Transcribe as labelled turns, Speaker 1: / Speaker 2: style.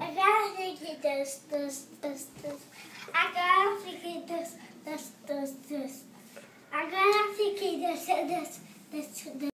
Speaker 1: I gotta think it this, this, this, this. I gotta think it this, this, this, this. I gotta think it this, this, this, this.